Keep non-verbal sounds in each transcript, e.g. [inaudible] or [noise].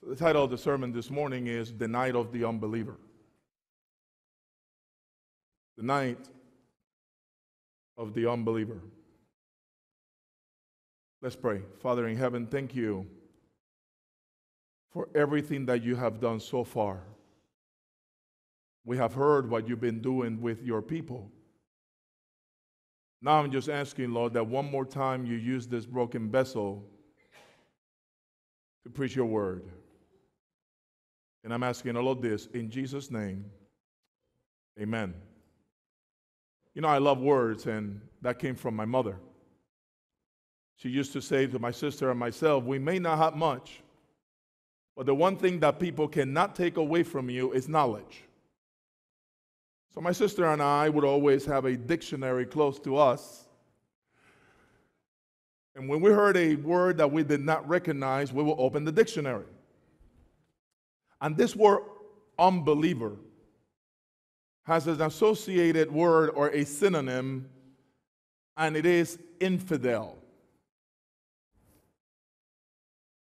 So the title of the sermon this morning is The Night of the Unbeliever. The Night of the Unbeliever. Let's pray. Father in heaven, thank you for everything that you have done so far. We have heard what you've been doing with your people. Now I'm just asking, Lord, that one more time you use this broken vessel to preach your word. And I'm asking all of this in Jesus' name. Amen. You know, I love words, and that came from my mother. She used to say to my sister and myself, We may not have much, but the one thing that people cannot take away from you is knowledge. So my sister and I would always have a dictionary close to us. And when we heard a word that we did not recognize, we would open the dictionary. And this word unbeliever has an associated word or a synonym, and it is infidel.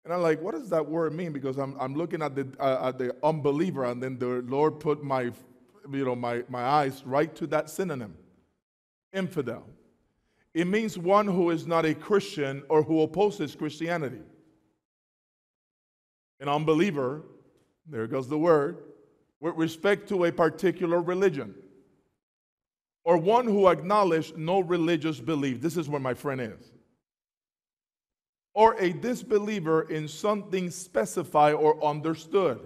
And I'm like, what does that word mean? Because I'm, I'm looking at the, uh, at the unbeliever, and then the Lord put my, you know, my, my eyes right to that synonym infidel. It means one who is not a Christian or who opposes Christianity. An unbeliever, there goes the word, with respect to a particular religion. Or one who acknowledged no religious belief. This is where my friend is or a disbeliever in something specified or understood.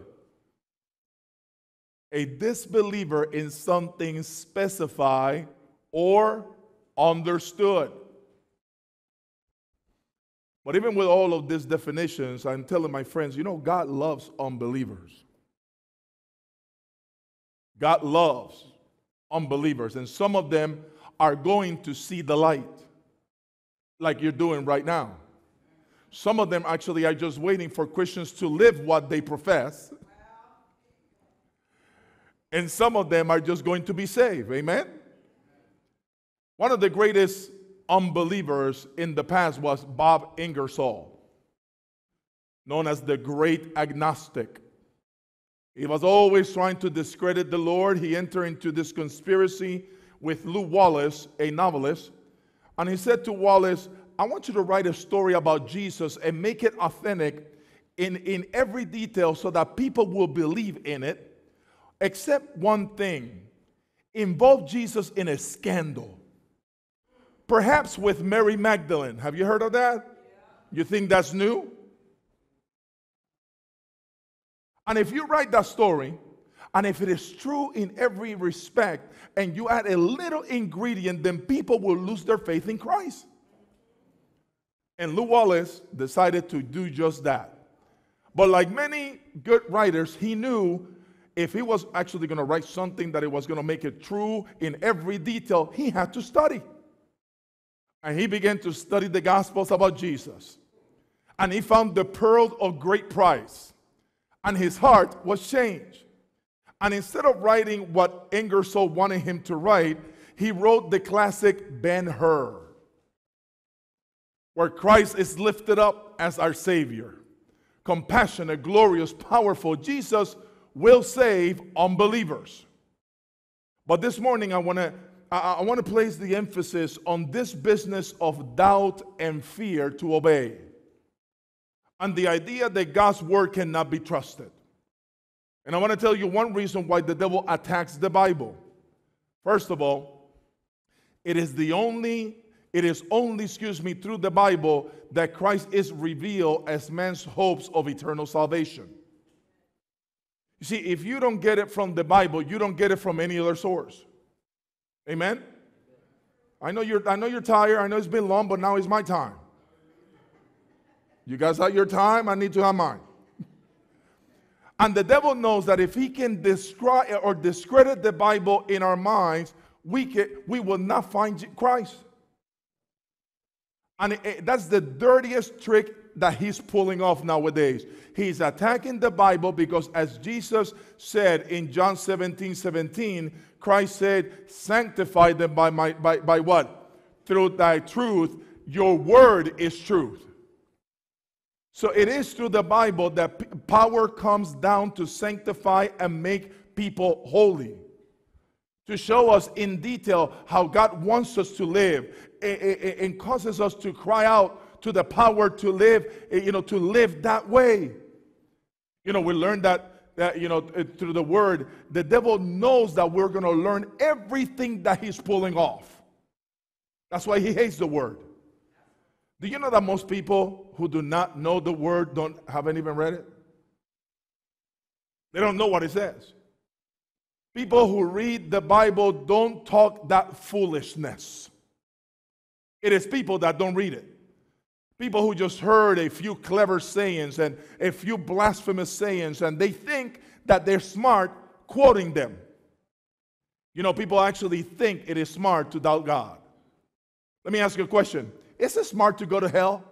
A disbeliever in something specified or understood. But even with all of these definitions, I'm telling my friends, you know, God loves unbelievers. God loves unbelievers, and some of them are going to see the light, like you're doing right now. Some of them actually are just waiting for Christians to live what they profess. And some of them are just going to be saved. Amen? One of the greatest unbelievers in the past was Bob Ingersoll, known as the great agnostic. He was always trying to discredit the Lord. He entered into this conspiracy with Lew Wallace, a novelist. And he said to Wallace, I want you to write a story about Jesus and make it authentic in, in every detail so that people will believe in it, except one thing involve Jesus in a scandal. Perhaps with Mary Magdalene. Have you heard of that? You think that's new? And if you write that story, and if it is true in every respect, and you add a little ingredient, then people will lose their faith in Christ. And Lew Wallace decided to do just that. But like many good writers, he knew if he was actually going to write something that it was going to make it true in every detail, he had to study. And he began to study the Gospels about Jesus. And he found the pearl of great price. And his heart was changed. And instead of writing what Ingersoll wanted him to write, he wrote the classic Ben Hur where Christ is lifted up as our Savior. Compassionate, glorious, powerful. Jesus will save unbelievers. But this morning, I want to I, I want to place the emphasis on this business of doubt and fear to obey, and the idea that God's word cannot be trusted. And I want to tell you one reason why the devil attacks the Bible. First of all, it is the only it is only, excuse me, through the Bible that Christ is revealed as man's hopes of eternal salvation. You see, if you don't get it from the Bible, you don't get it from any other source. Amen? I know you're, I know you're tired. I know it's been long, but now is my time. You guys have your time, I need to have mine. [laughs] And the devil knows that if he can describe or discredit the Bible in our minds, we, can, we will not find Christ. And it, that's the dirtiest trick that he's pulling off nowadays. He's attacking the Bible because, as Jesus said in John 17 17, Christ said, Sanctify them by, my, by, by what? Through thy truth. Your word is truth. So it is through the Bible that power comes down to sanctify and make people holy. To show us in detail how God wants us to live and causes us to cry out to the power to live, you know, to live that way. You know, we learned that, that you know, through the word, the devil knows that we're going to learn everything that he's pulling off. That's why he hates the word. Do you know that most people who do not know the word don't haven't even read it? They don't know what it says. People who read the Bible don't talk that foolishness. It is people that don't read it. People who just heard a few clever sayings and a few blasphemous sayings, and they think that they're smart quoting them. You know, people actually think it is smart to doubt God. Let me ask you a question is it smart to go to hell?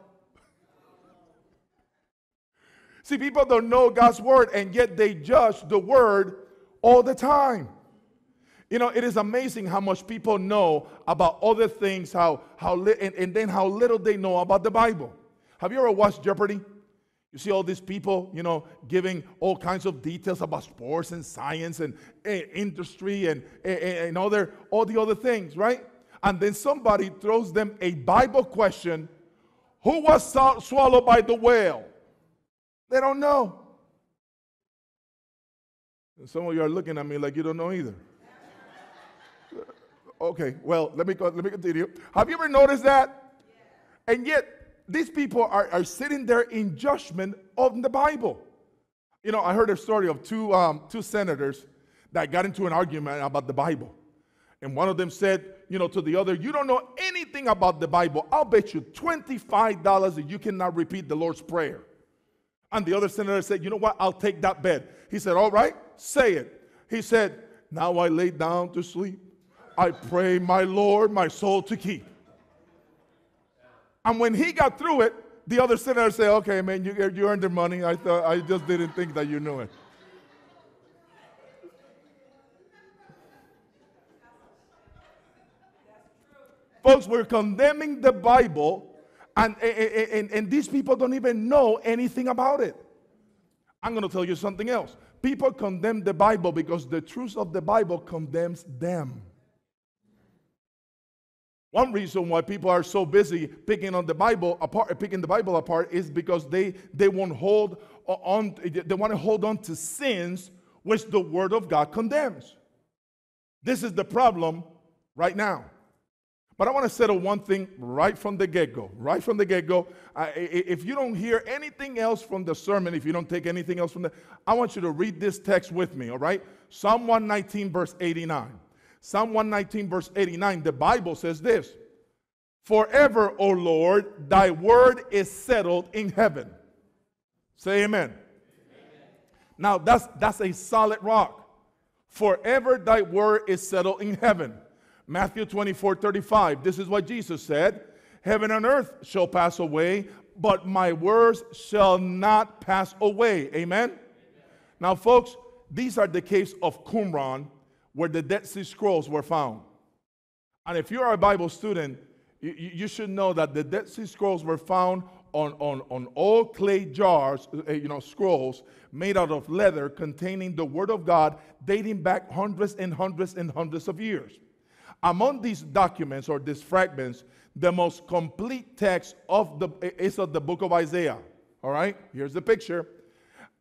See, people don't know God's word and yet they judge the word all the time. You know, it is amazing how much people know about other things, how, how li- and, and then how little they know about the Bible. Have you ever watched Jeopardy? You see all these people, you know, giving all kinds of details about sports and science and, and industry and, eh, eh, and, and other, all the other things, right? and then somebody throws them a Bible question Who was swallowed by the whale? They don't know. And some of you are looking at me like you don't know either. Okay, well, let me, go, let me continue. Have you ever noticed that? And yet, these people are, are sitting there in judgment of the Bible. You know, I heard a story of two, um, two senators that got into an argument about the Bible. And one of them said, you know, to the other, You don't know anything about the Bible. I'll bet you $25 that you cannot repeat the Lord's Prayer. And the other senator said, You know what? I'll take that bet. He said, All right, say it. He said, Now I lay down to sleep. I pray my Lord my soul to keep. And when he got through it, the other senator said, Okay, man, you, you earned the money. I thought I just didn't think that you knew it. Folks, we're condemning the Bible, and, and, and, and these people don't even know anything about it. I'm going to tell you something else. People condemn the Bible because the truth of the Bible condemns them. One reason why people are so busy picking on the Bible apart, picking the Bible apart, is because they they won't hold on. They want to hold on to sins which the Word of God condemns. This is the problem right now. But I want to settle one thing right from the get go. Right from the get go. If you don't hear anything else from the sermon, if you don't take anything else from the, I want you to read this text with me, all right? Psalm 119, verse 89. Psalm 119, verse 89, the Bible says this Forever, O Lord, thy word is settled in heaven. Say amen. amen. Now, that's, that's a solid rock. Forever, thy word is settled in heaven. Matthew 24 35. This is what Jesus said Heaven and earth shall pass away, but my words shall not pass away. Amen? Amen. Now, folks, these are the caves of Qumran where the Dead Sea Scrolls were found. And if you are a Bible student, you, you should know that the Dead Sea Scrolls were found on, on, on old clay jars, uh, you know, scrolls made out of leather containing the Word of God dating back hundreds and hundreds and hundreds of years. Among these documents or these fragments, the most complete text of the is of the book of Isaiah. All right, here's the picture.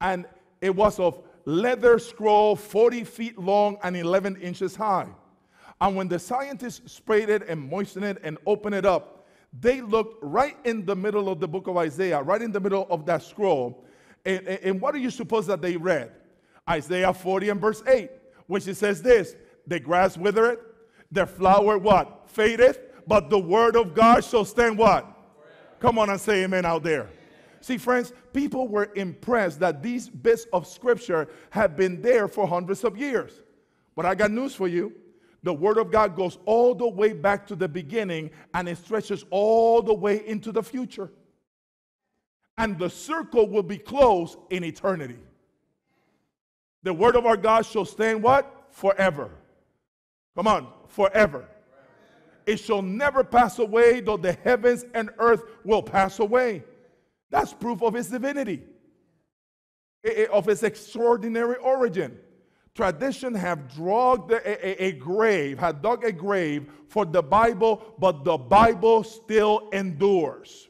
And it was of leather scroll 40 feet long and 11 inches high. And when the scientists sprayed it and moistened it and opened it up, they looked right in the middle of the book of Isaiah, right in the middle of that scroll. And, and, and what do you suppose that they read? Isaiah 40 and verse 8, which it says this the grass withereth, the flower what? Fadeth, but the word of God shall stand what? Come on and say amen out there. See, friends, people were impressed that these bits of scripture have been there for hundreds of years. But I got news for you. The Word of God goes all the way back to the beginning and it stretches all the way into the future. And the circle will be closed in eternity. The Word of our God shall stand what? Forever. Come on, forever. It shall never pass away, though the heavens and earth will pass away. That's proof of his divinity, of his extraordinary origin. Tradition have dug a, a, a grave, had dug a grave for the Bible, but the Bible still endures.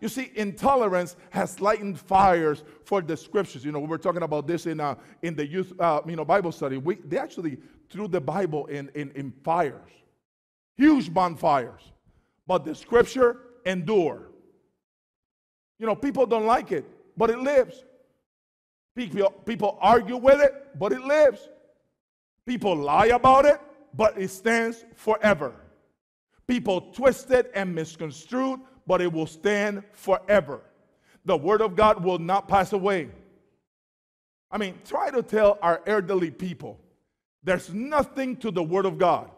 You see, intolerance has lightened fires for the scriptures. You know, we were talking about this in, uh, in the youth uh, you know, Bible study. We, they actually threw the Bible in, in, in fires, huge bonfires. But the scripture endure. You know, people don't like it, but it lives. People, people argue with it, but it lives. People lie about it, but it stands forever. People twist it and misconstrue, but it will stand forever. The word of God will not pass away. I mean, try to tell our elderly people there's nothing to the word of God.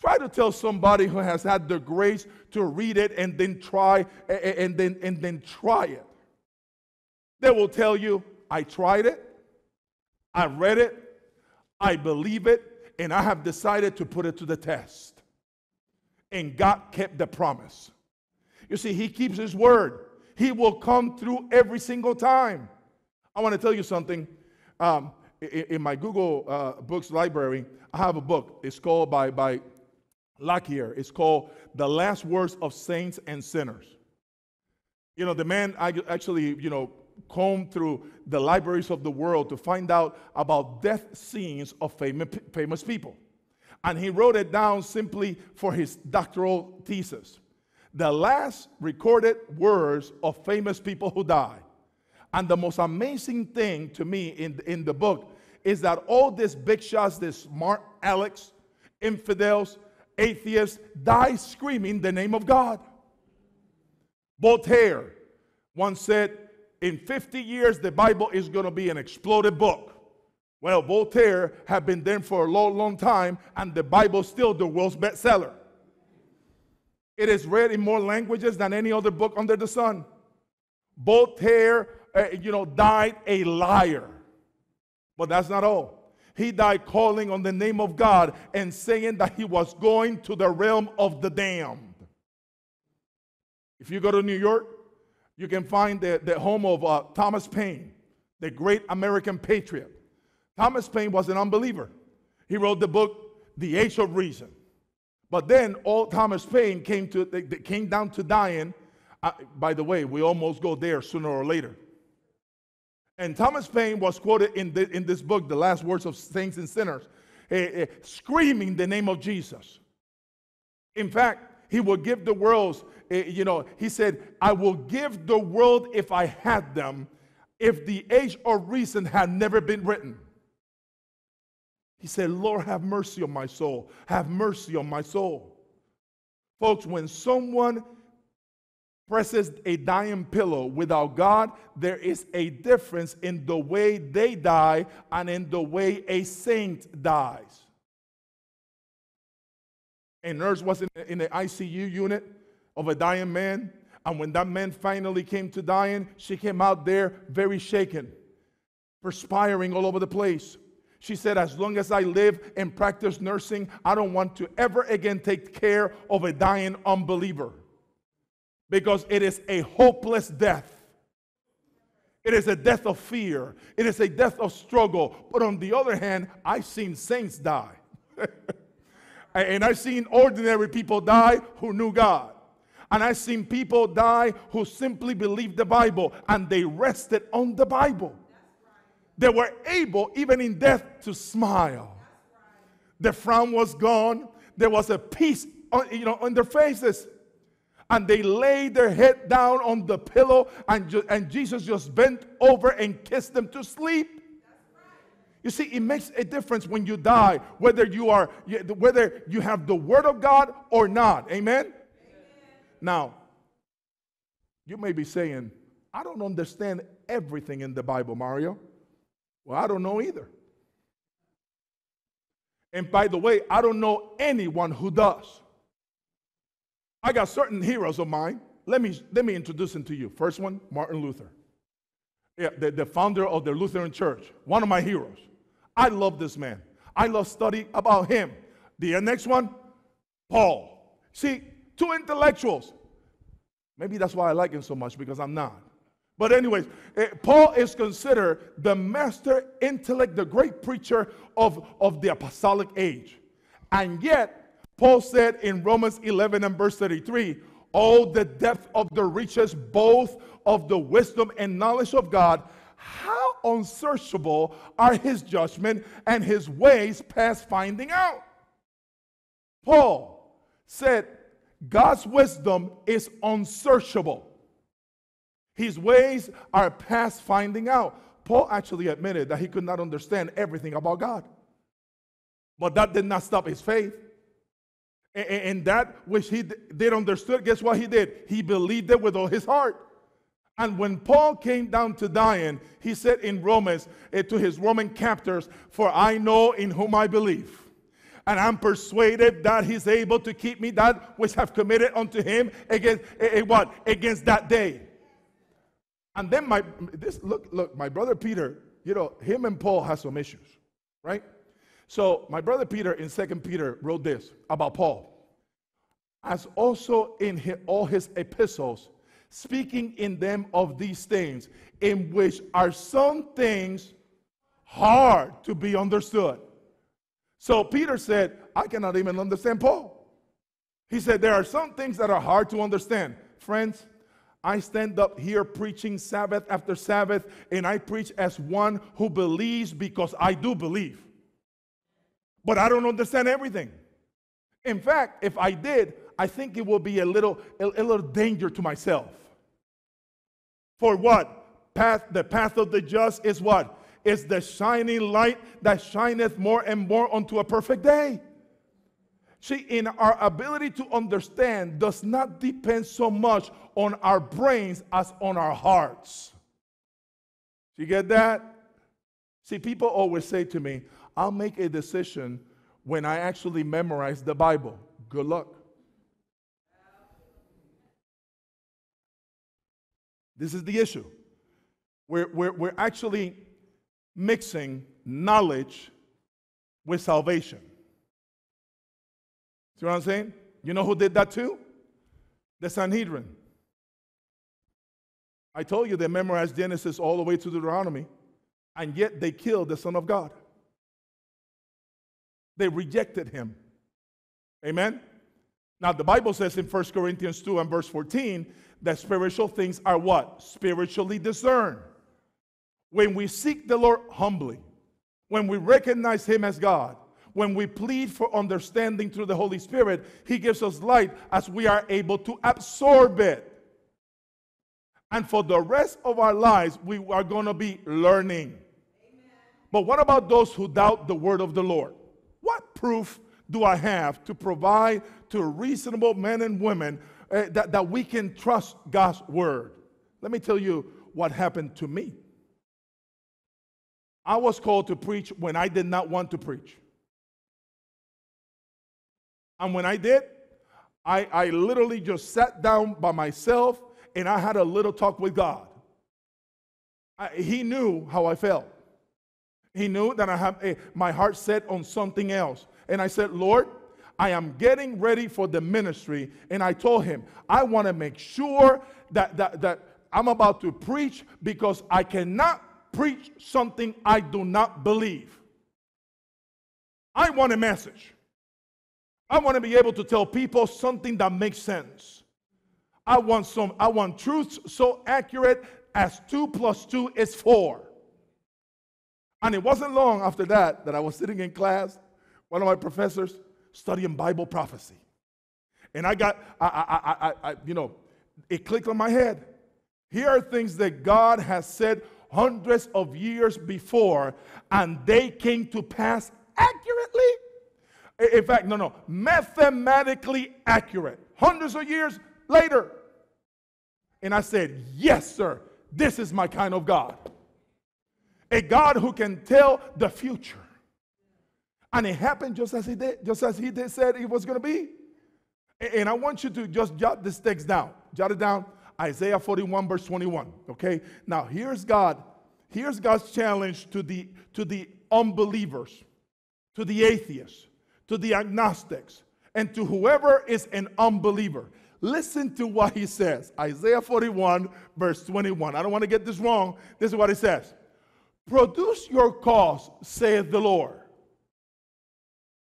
Try to tell somebody who has had the grace to read it and then try and then and then try it. They will tell you, I tried it, I read it, I believe it, and I have decided to put it to the test. And God kept the promise. You see, He keeps His word, He will come through every single time. I want to tell you something. Um, in, in, my Google uh, Books library, I have a book. It's called by, by Lockyer. It's called The Last Words of Saints and Sinners. You know, the man I actually, you know, combed through the libraries of the world to find out about death scenes of famous, famous people. And he wrote it down simply for his doctoral thesis. The last recorded words of famous people who died. And the most amazing thing to me in, in the book is that all these big shots, these smart Alex, infidels, atheists, die screaming the name of God. Voltaire once said, in 50 years, the Bible is going to be an exploded book. Well, Voltaire had been there for a long, long time, and the Bible still the world's bestseller. It is read in more languages than any other book under the sun. Voltaire, uh, you know, died a liar. But that's not all. He died calling on the name of God and saying that he was going to the realm of the damned. If you go to New York, you can find the, the home of uh, Thomas Paine, the great American patriot. Thomas Paine was an unbeliever. He wrote the book, The Age of Reason. But then all Thomas Paine came to they, they came down to dying. Uh, by the way, we almost go there sooner or later. And Thomas Paine was quoted in, the, in this book, The Last Words of Saints and Sinners, uh, uh, screaming the name of Jesus. In fact, he will give the world Eh, you know, he said, I will give the world if I had them, if the age of reason had never been written. He said, Lord, have mercy on my soul. Have mercy on my soul. Folks, when someone presses a dying pillow without God, there is a difference in the way they die and in the way a saint dies. A nurse was in, in the ICU unit of a dying man. And when that man finally came to dying, she came out there very shaken, perspiring all over the place. She said, As long as I live and practice nursing, I don't want to ever again take care of a dying unbeliever because it is a hopeless death. It is a death of fear. It is a death of struggle. But on the other hand, I've seen saints die. [laughs] and I've seen ordinary people die who knew God. And I've seen people die who simply believed the Bible and they rested on the Bible. They were able, even in death, to smile. The frown was gone. There was a peace on, you know, on their faces. And they laid their head down on the pillow, and, ju- and Jesus just bent over and kissed them to sleep. You see, it makes a difference when you die, whether you are whether you have the word of God or not. Amen. Now, you may be saying, I don't understand everything in the Bible, Mario. Well, I don't know either. And by the way, I don't know anyone who does. I got certain heroes of mine. Let me, let me introduce them to you. First one, Martin Luther. Yeah, the, the founder of the Lutheran Church. One of my heroes. I love this man. I love study about him. The next one, Paul. See, two intellectuals. Maybe that's why I like him so much because I'm not. But, anyways, eh, Paul is considered the master intellect, the great preacher of, of the apostolic age. And yet, Paul said in Romans 11 and verse 33 Oh, the depth of the riches, both of the wisdom and knowledge of God. How unsearchable are his judgment and his ways past finding out. Paul said, God's wisdom is unsearchable. His ways are past finding out. Paul actually admitted that he could not understand everything about God. But that did not stop his faith. And that which he did understood, guess what he did? He believed it with all his heart. And when Paul came down to dying, he said in Romans uh, to his Roman captors, For I know in whom I believe. And I'm persuaded that he's able to keep me that which have committed unto him against uh, what? Against that day. And then my this look, look, my brother Peter, you know, him and Paul have some issues, right? So my brother Peter in Second Peter wrote this about Paul. As also in his, all his epistles, speaking in them of these things, in which are some things hard to be understood. So Peter said, I cannot even understand Paul. He said, There are some things that are hard to understand. Friends, I stand up here preaching Sabbath after Sabbath, and I preach as one who believes because I do believe. But I don't understand everything. In fact, if I did, I think it will be a little, a, a little danger to myself. For what? Path, the path of the just is what? Is the shining light that shineth more and more unto a perfect day. See, in our ability to understand does not depend so much on our brains as on our hearts. You get that? See, people always say to me, I'll make a decision when I actually memorize the Bible. Good luck. This is the issue. We're, we're, we're actually mixing knowledge with salvation. See what I'm saying? You know who did that too? The Sanhedrin. I told you they memorized Genesis all the way to Deuteronomy, and yet they killed the Son of God. They rejected him. Amen? Now, the Bible says in 1 Corinthians 2 and verse 14 that spiritual things are what? Spiritually discerned. When we seek the Lord humbly, when we recognize Him as God, when we plead for understanding through the Holy Spirit, He gives us light as we are able to absorb it. And for the rest of our lives, we are going to be learning. Amen. But what about those who doubt the word of the Lord? Proof do I have to provide to reasonable men and women uh, that, that we can trust God's word. Let me tell you what happened to me. I was called to preach when I did not want to preach. And when I did, I, I literally just sat down by myself and I had a little talk with God. I, he knew how I felt. He knew that I have a, my heart set on something else. And I said, Lord, I am getting ready for the ministry. And I told him, I want to make sure that, that, that I'm about to preach because I cannot preach something I do not believe. I want a message. I want to be able to tell people something that makes sense. I want some, I want truths so accurate as two plus two is four. And it wasn't long after that that I was sitting in class. One of my professors studying Bible prophecy. And I got, I, I, I, I, you know, it clicked on my head. Here are things that God has said hundreds of years before, and they came to pass accurately. In fact, no, no, mathematically accurate. Hundreds of years later. And I said, Yes, sir, this is my kind of God. A God who can tell the future. And it happened just as he did, just as he did, said it was going to be. And I want you to just jot this text down. Jot it down. Isaiah 41, verse 21. Okay? Now here's God. Here's God's challenge to the to the unbelievers, to the atheists, to the agnostics, and to whoever is an unbeliever. Listen to what he says. Isaiah 41, verse 21. I don't want to get this wrong. This is what he says Produce your cause, saith the Lord.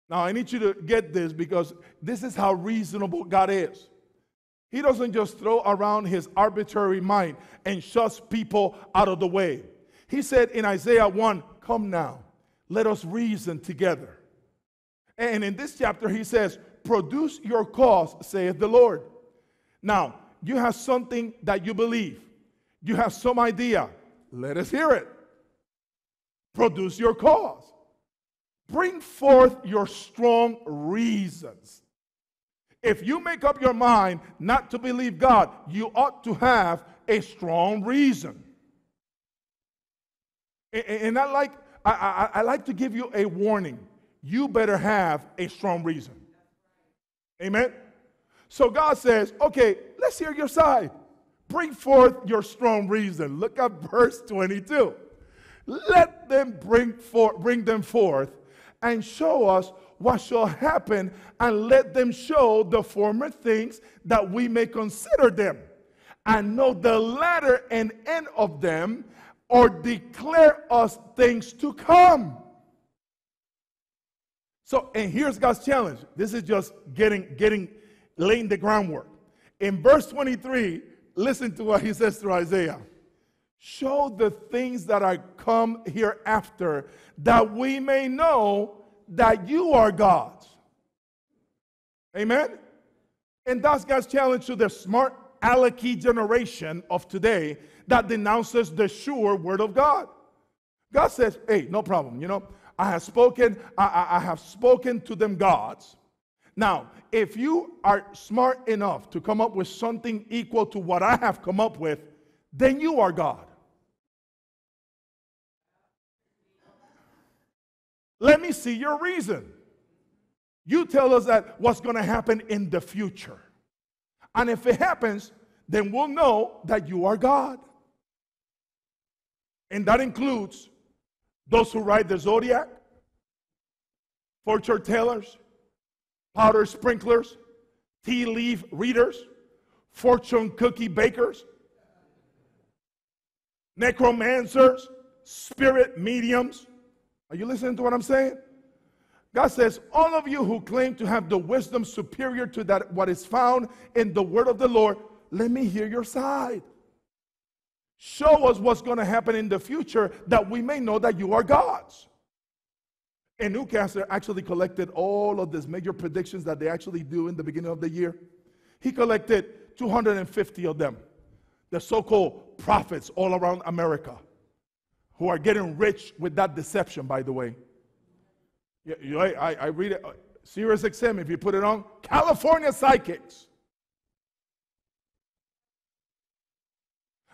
Now, I need you to get this because this is how reasonable God is. He doesn't just throw around his arbitrary mind and shuts people out of the way. He said in Isaiah 1, Come now, let us reason together. And in this chapter, he says, Produce your cause, saith the Lord. Now, you have something that you believe, you have some idea. Let us hear it. Produce your cause. Bring forth your strong reasons. If you make up your mind not to believe God, you ought to have a strong reason. And I like, I, I, I like to give you a warning. You better have a strong reason. Amen. So God says, okay, let's hear your side. Bring forth your strong reason. Look at [laughs] verse 22. Let them bring, for, bring them forth and show us what shall happen, and let them show the former things that we may consider them, and know the latter and end of them, or declare us things to come. So, and here's God's challenge. This is just getting, getting, laying the groundwork. In verse 23, listen to what he says to Isaiah. Show the things that are come hereafter, that we may know that you are God's. Amen? And that's God's challenge to the smart alecky generation of today that denounces the sure word of God. God says, hey, no problem. You know, I have spoken, I, I, I have spoken to them gods. Now, if you are smart enough to come up with something equal to what I have come up with, then you are God. Let me see your reason. You tell us that what's going to happen in the future. And if it happens, then we'll know that you are God. And that includes those who ride the zodiac, fortune tellers, powder sprinklers, tea leaf readers, fortune cookie bakers, necromancers, spirit mediums, are you listening to what I'm saying? God says, All of you who claim to have the wisdom superior to that what is found in the word of the Lord, let me hear your side. Show us what's going to happen in the future that we may know that you are God's. And Newcastle actually collected all of these major predictions that they actually do in the beginning of the year. He collected 250 of them, the so called prophets all around America who are getting rich with that deception, by the way. I, I read it, uh, Sirius XM, if you put it on, California psychics.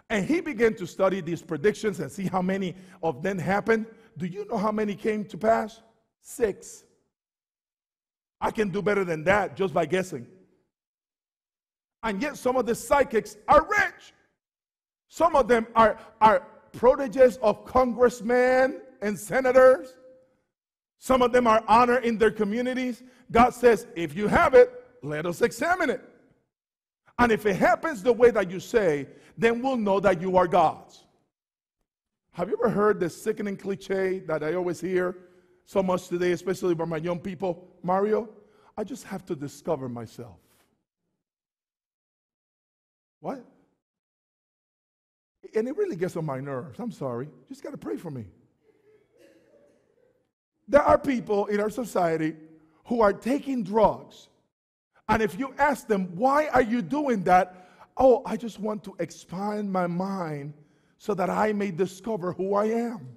And he began to study these predictions and see how many of them happened. Do you know how many came to pass? Six. I can do better than that just by guessing. And yet, some of the psychics are rich. Some of them are, are proteges of congressmen and senators. Some of them are honored in their communities. God says, if you have it, let us examine it. And if it happens the way that you say, then we'll know that you are God's. Have you ever heard the sickening cliche that I always hear so much today, especially by my young people? Mario, I just have to discover myself. What? And it really gets on my nerves. I'm sorry. Just got to pray for me. There are people in our society who are taking drugs. And if you ask them, why are you doing that? Oh, I just want to expand my mind so that I may discover who I am.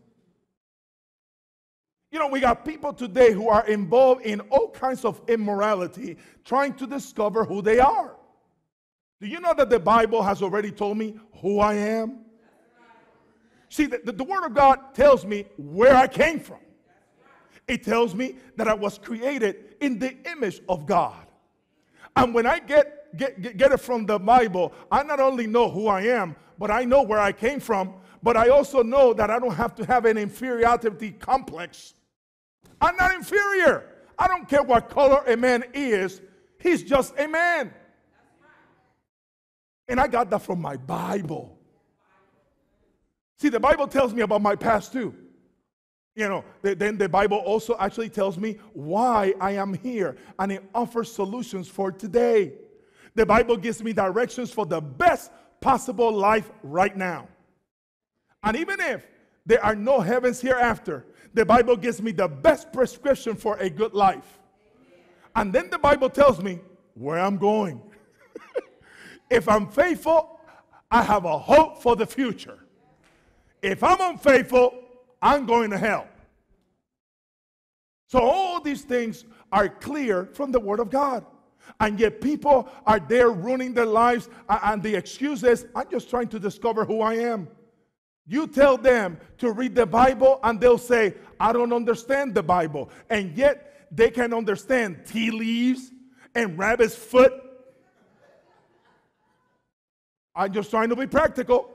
You know, we got people today who are involved in all kinds of immorality, trying to discover who they are. Do you know that the Bible has already told me who I am? See, the, the, the, Word of God tells me where I came from. It tells me that I was created in the image of God. And when I get, get, get it from the Bible, I not only know who I am, but I know where I came from, but I also know that I don't have to have an inferiority complex. I'm not inferior. I don't care what color a man is, he's just a man. And I got that from my Bible. See, the Bible tells me about my past too. You know, then the Bible also actually tells me why I am here and it offers solutions for today. The Bible gives me directions for the best possible life right now. And even if there are no heavens hereafter, the Bible gives me the best prescription for a good life. And then the Bible tells me where I'm going. If I'm faithful, I have a hope for the future. If I'm unfaithful, I'm going to hell. So all these things are clear from the Word of God. And yet people are there ruining their lives, and the excuse is, I'm just trying to discover who I am. You tell them to read the Bible, and they'll say, I don't understand the Bible. And yet they can understand tea leaves and rabbit's foot. I'm just trying to be practical.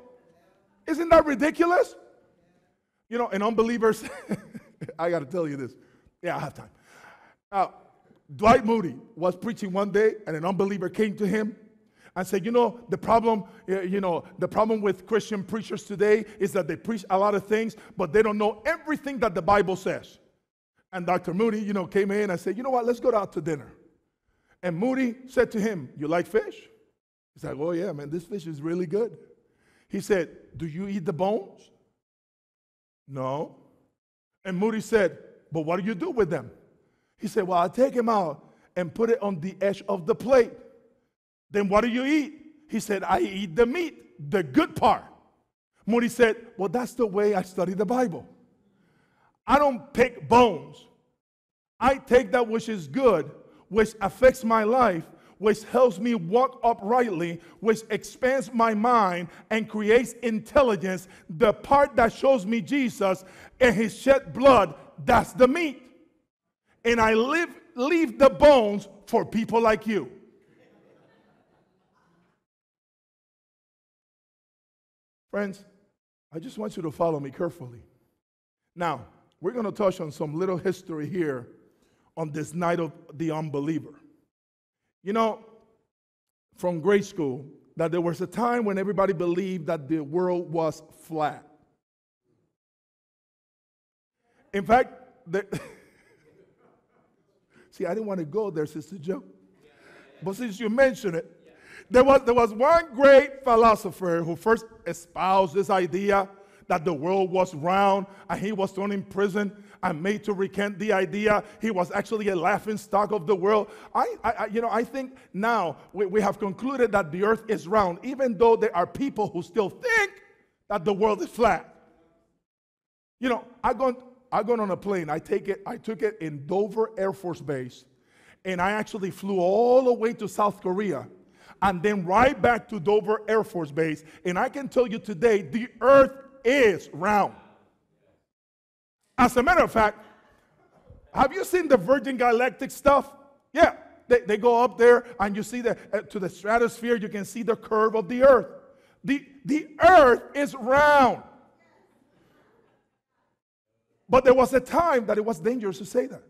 Isn't that ridiculous? You know, and unbelievers, [laughs] I got to tell you this. Yeah, I have time. Uh, Dwight Moody was preaching one day, and an unbeliever came to him and said, "You know, the problem, you know, the problem with Christian preachers today is that they preach a lot of things, but they don't know everything that the Bible says." And Dr. Moody, you know, came in and said, "You know what? Let's go out to dinner." And Moody said to him, "You like fish?" He's like, "Oh yeah, man, this fish is really good." He said, Do you eat the bones? No. And Moody said, But what do you do with them? He said, Well, I take them out and put it on the edge of the plate. Then what do you eat? He said, I eat the meat, the good part. Moody said, Well, that's the way I study the Bible. I don't pick bones. I take that which is good, which affects my life, which helps me walk uprightly, which expands my mind and creates intelligence, the part that shows me Jesus and his shed blood, that's the meat. And I live, leave the bones for people like you. Friends, I just want you to follow me carefully. Now, we're going to touch on some little history here on this night of the unbeliever. You know, from grade school, that there was a time when everybody believed that the world was flat. In fact, the [laughs] see, I didn't want to go there, Sister Joe. But since you mentioned it, there was, there was one great philosopher who first espoused this idea that the world was round and he was thrown in prison and made to recant the idea he was actually a laughing stock of the world. I, I you know, I think now we, we have concluded that the earth is round, even though there are people who still think that the world is flat. You know, I gone, I gone on a plane. I take it, I took it in Dover Air Force Base, and I actually flew all the way to South Korea and then right back to Dover Air Force Base. And I can tell you today, the earth is round. As a matter of fact, have you seen the Virgin Galactic stuff? Yeah, they, they go up there and you see the, uh, to the stratosphere, you can see the curve of the earth. The, the earth is round. But there was a time that it was dangerous to say that.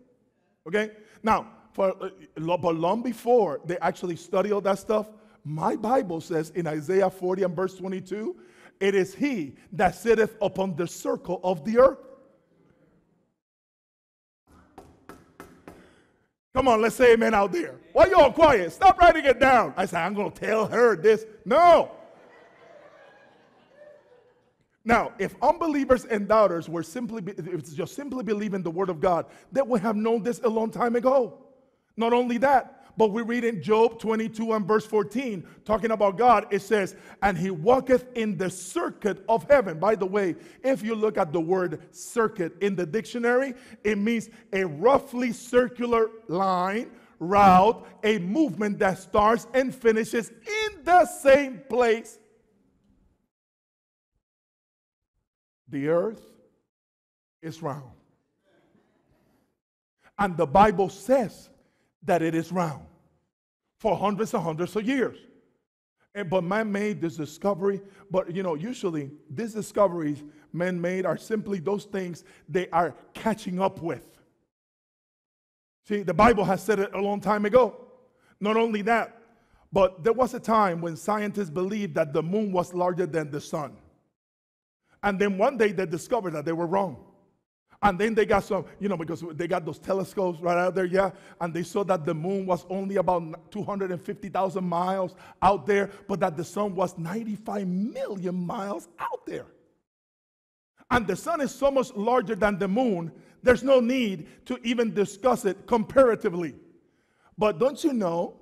Okay? Now, for, uh, but long before they actually study all that stuff, my Bible says in Isaiah 40 and verse 22 it is he that sitteth upon the circle of the earth. Come on, let's say amen out there. Why you all quiet? Stop writing it down. I said, I'm going to tell her this. No. Now, if unbelievers and doubters were simply, if it's just simply believing the word of God, they would have known this a long time ago. Not only that, but we read in Job 22 and verse 14, talking about God, it says, And he walketh in the circuit of heaven. By the way, if you look at the word circuit in the dictionary, it means a roughly circular line, route, a movement that starts and finishes in the same place. The earth is round. And the Bible says that it is round for hundreds and hundreds of years. And, but man made this discovery. But you know, usually these discoveries men made are simply those things they are catching up with. See, the Bible has said it a long time ago. Not only that, But there was a time when scientists believed that the moon was larger than the sun. And then one day they discovered that they were wrong. And then they got some, you know, because they got those telescopes right out there, yeah. And they saw that the moon was only about 250,000 miles out there, but that the sun was 95 million miles out there. And the sun is so much larger than the moon, there's no need to even discuss it comparatively. But don't you know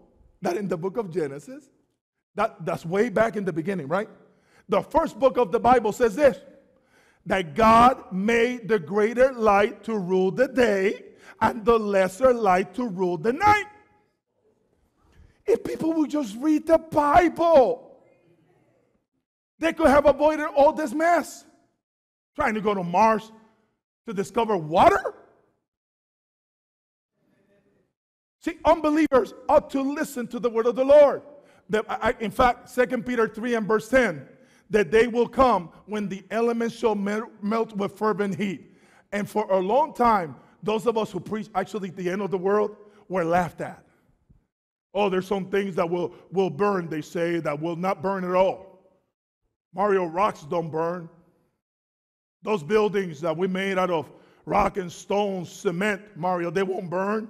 that in the book of Genesis, that, that's way back in the beginning, right? The first book of the Bible says this that God made the greater light to rule the day and the lesser light to rule the night. If people would just read the Bible, they could have avoided all this mess. Trying to go to Mars to discover water? See, unbelievers ought to listen to the word of the Lord. In fact, 2 Peter 3 and verse 10 that day will come when the elements shall melt with fervent heat. And for a long time, those of us who preach actually the end of the world were laughed at. Oh, there's some things that will, will burn, they say, that will not burn at all. Mario rocks don't burn. Those buildings that we made out of rock and stone, cement, Mario, they won't burn.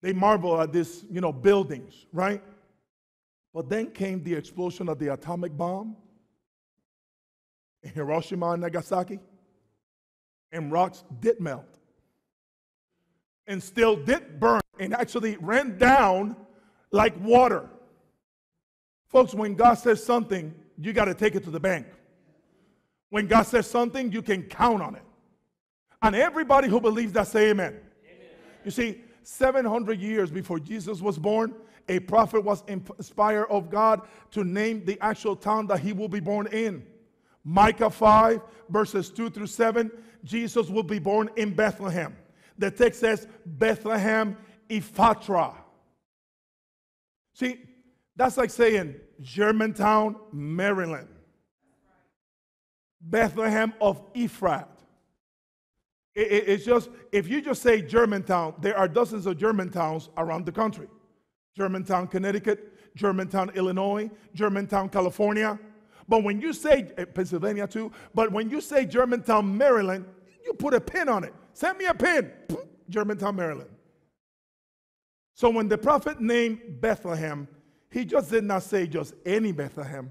They marvel at this, you know, buildings, right? But then came the explosion of the atomic bomb in Hiroshima and Nagasaki, and rocks did melt and still did burn and actually ran down like water. Folks, when God says something, you got to take it to the bank. When God says something, you can count on it. And everybody who believes that, say amen. amen. You see, 700 years before Jesus was born, a prophet was inspired of God to name the actual town that he will be born in. Micah 5, verses 2 through 7, Jesus will be born in Bethlehem. The text says Bethlehem Ephrathah. See, that's like saying Germantown, Maryland. Bethlehem of Ephrath. It, it, it's just, if you just say Germantown, there are dozens of Germantowns around the country. Germantown, Connecticut, Germantown, Illinois, Germantown, California. But when you say eh, Pennsylvania too, but when you say Germantown, Maryland, you put a pin on it. Send me a pin. Germantown, Maryland. So when the prophet named Bethlehem, he just did not say just any Bethlehem.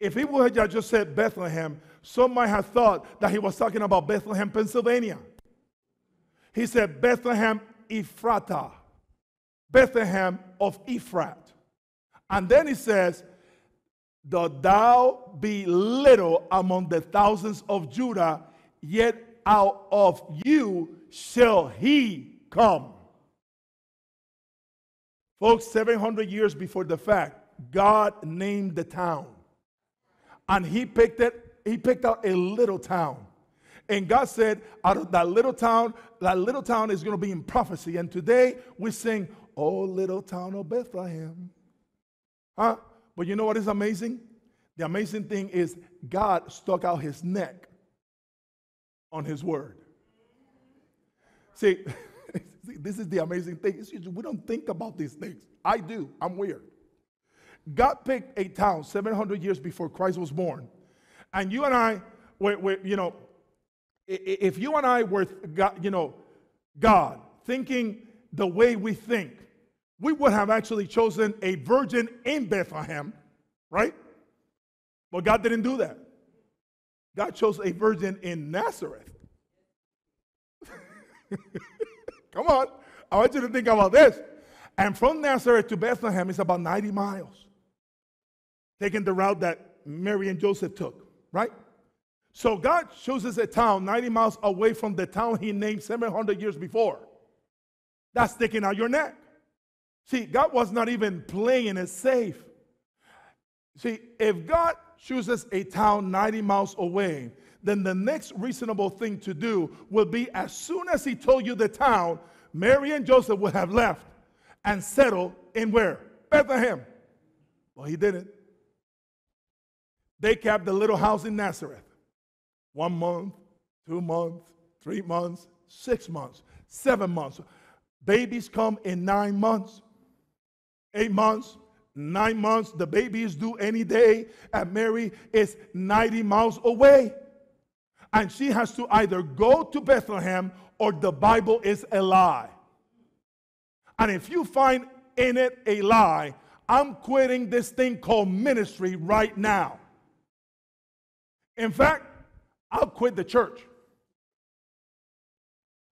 If he would have just said Bethlehem, some might have thought that he was talking about Bethlehem, Pennsylvania. He said Bethlehem Ephrathah. Bethlehem of Ephrath. And then he says, Though thou be little among the thousands of Judah, yet out of you shall he come. Folks, 700 years before the fact, God named the town. And he picked it, he picked out a little town. And God said, out of that little town, that little town is going to be in prophecy. And today we sing, Oh, little town of Bethlehem. Huh? But you know what is amazing? The amazing thing is God stuck out his neck on his word. See, [laughs] this is the amazing thing. we don't think about these things. I do. I'm weird. God picked a town 700 years before Christ was born. And you and I, were, were, you know, if you and I were, you know, God, thinking the way we think, we would have actually chosen a virgin in Bethlehem, right? But God didn't do that. God chose a virgin in Nazareth. [laughs] Come on. I want you to think about this. And from Nazareth to Bethlehem is about 90 miles, taking the route that Mary and Joseph took, right? So God chooses a town 90 miles away from the town he named 700 years before. That's sticking out your neck. See, God was not even playing it safe. See, if God chooses a town 90 miles away, then the next reasonable thing to do will be as soon as He told you the town, Mary and Joseph would have left and settled in where? Bethlehem. Well, He didn't. They kept the little house in Nazareth. One month, two months, three months, six months, seven months. Babies come in nine months eight months, nine months. The baby is due any day, and Mary is 90 miles away. And she has to either go to Bethlehem or the Bible is a lie. And if you find in it a lie, I'm quitting this thing called ministry right now. In fact, I'll quit the church.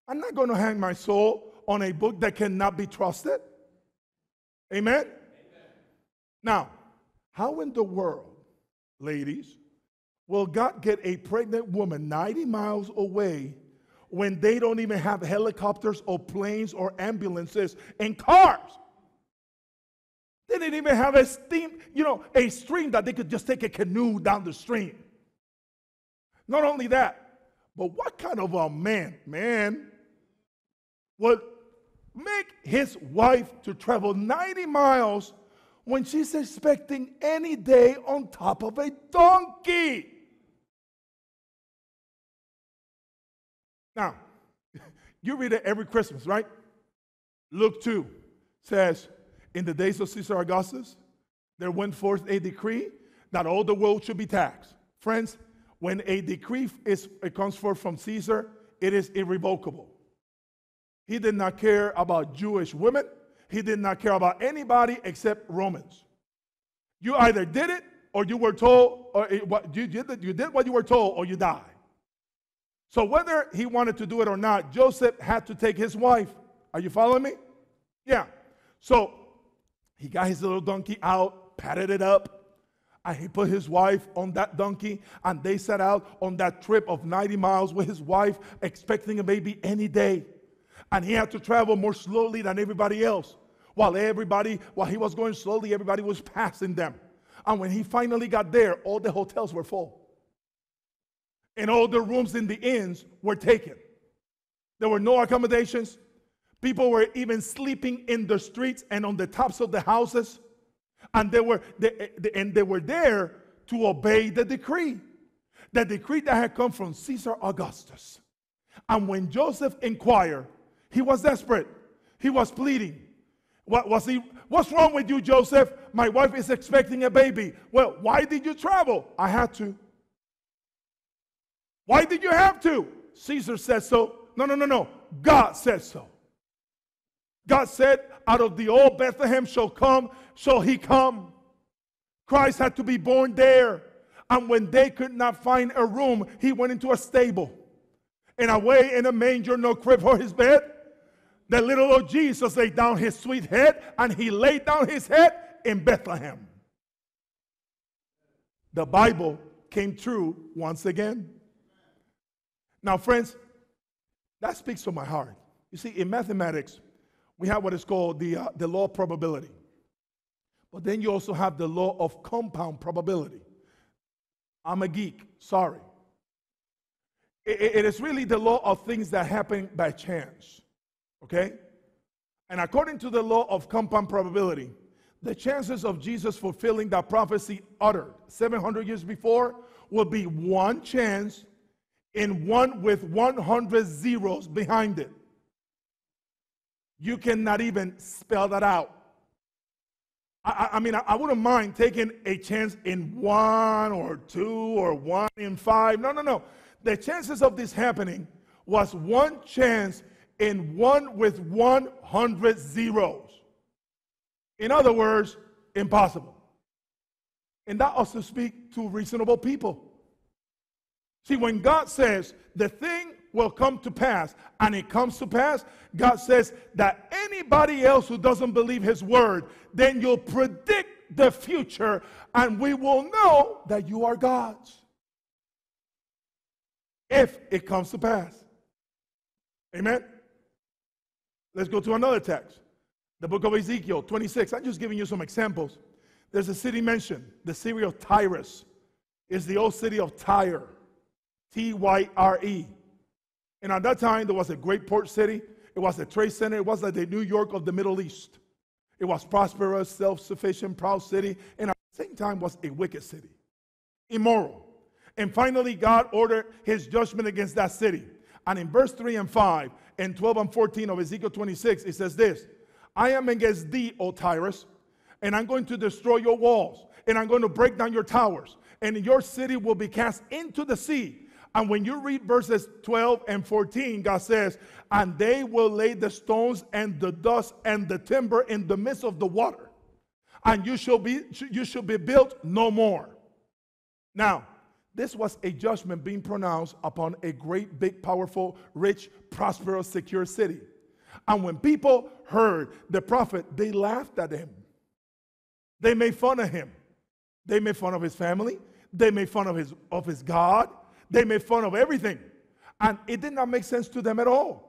I'm not going to hang my soul on a book that cannot be trusted. Amen? Amen? Now, how in the world, ladies, will God get a pregnant woman 90 miles away when they don't even have helicopters or planes or ambulances and cars? They didn't even have a steam, you know, a stream that they could just take a canoe down the stream. Not only that, but what kind of a man, man, would make his wife to travel 90 miles when she's expecting any day on top of a donkey? Now, [laughs] you read it every Christmas, right? Luke 2 says, In the days of Caesar Augustus, there went forth a decree that all the world should be taxed. Friends, when a decree is, it comes forth from Caesar, it is irrevocable. He did not care about Jewish women. He did not care about anybody except Romans. You either did it or you were told, or it, what, you, did, you did what you were told or you die. So whether he wanted to do it or not, Joseph had to take his wife. Are you following me? Yeah. So he got his little donkey out, patted it up, and he put his wife on that donkey, and they set out on that trip of 90 miles with his wife, expecting a baby any day. And he had to travel more slowly than everybody else. While everybody, while he was going slowly, everybody was passing them. And when he finally got there, all the hotels were full. And all the rooms in the inns were taken. There were no accommodations. People were even sleeping in the streets and on the tops of the houses. And they were they, and they were there to obey the decree. The decree that had come from Caesar Augustus. And when Joseph inquired, he was desperate. He was pleading. What was he? What's wrong with you, Joseph? My wife is expecting a baby. Well, why did you travel? I had to. Why did you have to? Caesar said so. No, no, no, no. God said so. God said, out of the old Bethlehem shall come, shall he come. Christ had to be born there. And when they could not find a room, he went into a stable. And away in a manger, no crib for his bed. The little old Jesus laid down his sweet head, and he laid down his head in Bethlehem. The Bible came true once again. Now, friends, that speaks to my heart. You see, in mathematics, we have what is called the, uh, the law of probability. But then you also have the law of compound probability. I'm a geek, sorry. it, it is really the law of things that happen by chance. Okay? And according to the law of compound probability, the chances of Jesus fulfilling that prophecy uttered 700 years before will be one chance in one with 100 zeros behind it. You cannot even spell that out. I, I mean, I, I, wouldn't mind taking a chance in one or two or one in five. No, no, no. The chances of this happening was one chance in one with 100 zeros. In other words, impossible. And that also speaks to reasonable people. See, when God says the thing will come to pass and it comes to pass, God says that anybody else who doesn't believe his word, then you'll predict the future and we will know that you are God's. If it comes to pass. Amen. Let's go to another text. The book of Ezekiel 26. I'm just giving you some examples. There's a city mentioned, the city of Tyrus. Is the old city of Tyre. T Y R E. And at that time, there was a great port city. It was a trade center. It was like the New York of the Middle East. It was prosperous, self-sufficient, proud city, and at the same time was a wicked city, immoral. And finally, God ordered his judgment against that city. And in verse 3 and 5 and 12 and 14 of Ezekiel 26, it says this I am against thee, O Tyrus, and I'm going to destroy your walls, and I'm going to break down your towers, and your city will be cast into the sea. And when you read verses 12 and 14, God says, And they will lay the stones and the dust and the timber in the midst of the water, and you shall be you shall be built no more. Now, this was a judgment being pronounced upon a great, big, powerful, rich, prosperous, secure city. And when people heard the prophet, they laughed at him. They made fun of him. They made fun of his family. They made fun of his, of his God. They made fun of everything. And it did not make sense to them at all.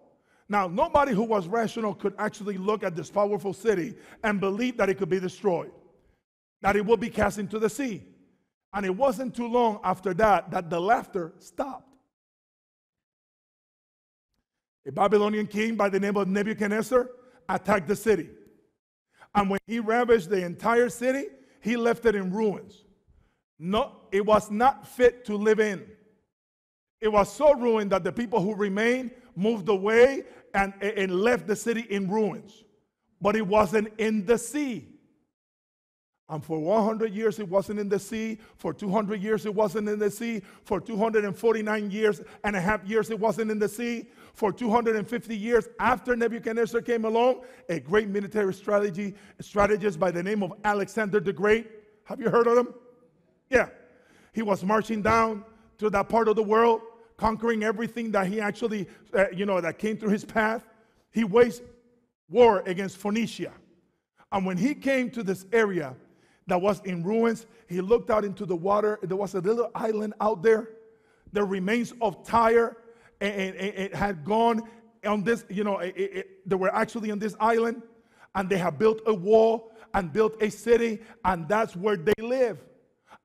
Now, nobody who was rational could actually look at this powerful city and believe that it could be destroyed, that it would be cast into the sea. And it wasn't too long after that that the laughter stopped. A Babylonian king by the name of Nebuchadnezzar attacked the city. And when he ravaged the entire city, he left it in ruins. No, it was not fit to live in. It was so ruined that the people who remained moved away and, and left the city in ruins. But it wasn't in the sea. And for 100 years, it wasn't in the sea. For 200 years, it wasn't in the sea. For 249 years and a half years, it wasn't in the sea. For 250 years after Nebuchadnezzar came along, a great military strategy strategist by the name of Alexander the Great. Have you heard of him? Yeah. He was marching down to that part of the world, conquering everything that he actually, uh, you know, that came through his path. He waged war against Phoenicia. And when he came to this area, that was in ruins. He looked out into the water. There was a little island out there. The remains of Tyre and, it had gone on this, you know, it, it, they were actually on this island and they have built a wall and built a city and that's where they live.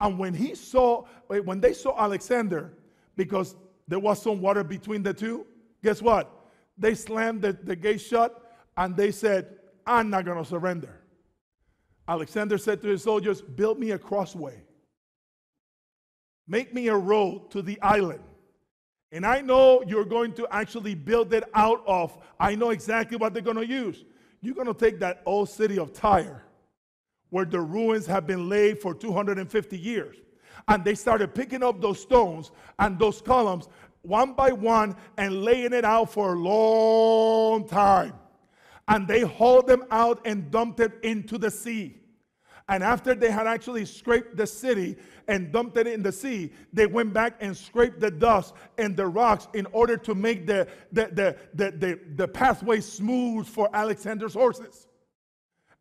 And when he saw, eh, when they saw Alexander, because there was some water between the two, guess what? They slammed the, the gate shut and they said, I'm not going to surrender. Alexander said to his soldiers, Build me a crossway. Make me a road to the island. And I know you're going to actually build it out of, I know exactly what they're going to use. You're going to take that old city of Tyre, where the ruins have been laid for 250 years. And they started picking up those stones and those columns one by one and laying it out for a long time and they hauled them out and dumped it into the sea. And after they had actually scraped the city and dumped it in the sea, they went back and scraped the dust and the rocks in order to make the, the, the, the, the, the pathway smooth for Alexander's horses.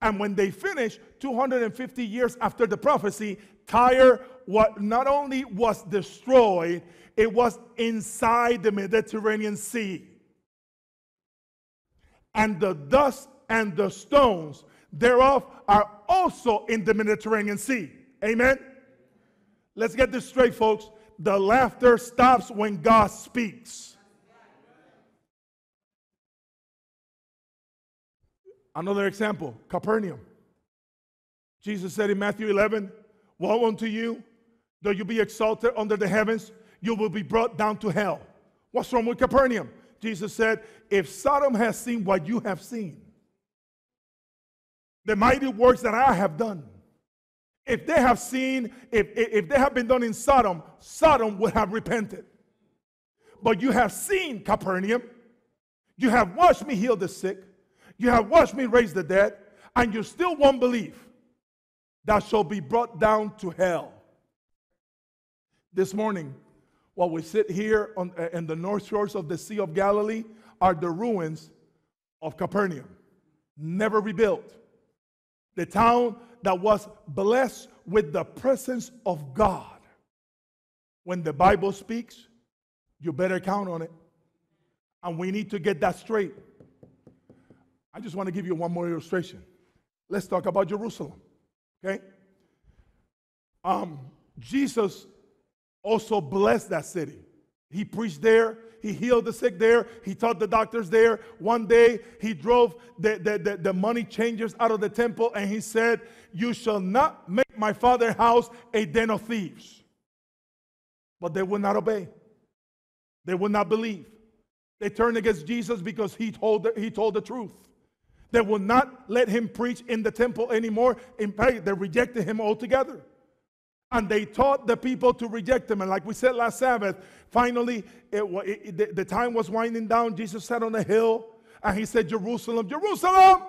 And when they finished, 250 years after the prophecy, Tyre what not only was destroyed, it was inside the Mediterranean Sea and the dust and the stones thereof are also in the Mediterranean Sea. Amen? Let's get this straight, folks. The laughter stops when God speaks. Another example Capernaum. Jesus said in Matthew 11, Woe unto you, though you be exalted under the heavens, you will be brought down to hell. What's wrong with Capernaum? Jesus said, If Sodom has seen what you have seen, the mighty works that I have done, if they have seen, if, if they have been done in Sodom, Sodom would have repented. But you have seen Capernaum, you have watched me heal the sick, you have watched me raise the dead, and you still won't believe. That shall be brought down to hell. This morning, while we sit here on, uh, in the north shores of the Sea of Galilee are the ruins of Capernaum, never rebuilt. The town that was blessed with the presence of God. When the Bible speaks, you better count on it. And we need to get that straight. I just want to give you one more illustration. Let's talk about Jerusalem. Okay? Um, Jesus also blessed that city. He preached there. He healed the sick there. He taught the doctors there. One day, he drove the, the, the, the, money changers out of the temple and he said, You shall not make my father's house a den of thieves. But they would not obey, they would not believe. They turned against Jesus because he told the, he told the truth. They would not let him preach in the temple anymore. In fact, they rejected him altogether. And they taught the people to reject him. And like we said last Sabbath, finally, it, it, the, the time was winding down. Jesus sat on a hill and he said, Jerusalem, Jerusalem,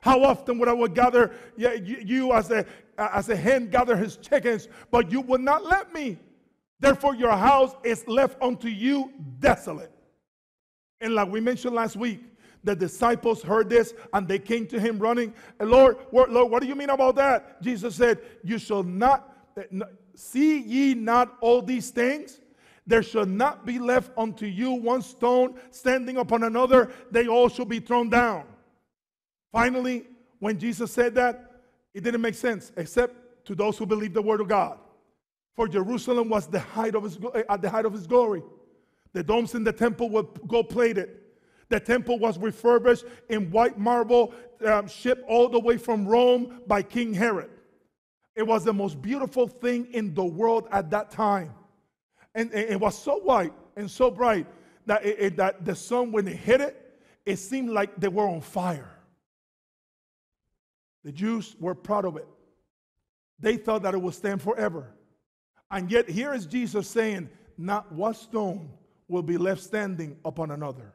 how often would I would gather you as a, as a hen gather his chickens, but you would not let me. Therefore, your house is left unto you desolate. And like we mentioned last week, the disciples heard this and they came to him running. Lord, Lord, what do you mean about that? Jesus said, You shall not see ye not all these things. There shall not be left unto you one stone standing upon another, they all shall be thrown down. Finally, when Jesus said that, it didn't make sense except to those who believe the word of God. For Jerusalem was the height of his, eh, at the height of his glory. The domes in the temple were gold plated. The temple was refurbished in white marble, um, shipped all the way from Rome by King Herod. It was the most beautiful thing in the world at that time. And, it was so white and so bright that, it, it, that the sun, when it hit it, it seemed like they were on fire. The Jews were proud of it. They thought that it would stand forever. And yet, here is Jesus saying, Not one stone will be left standing upon another.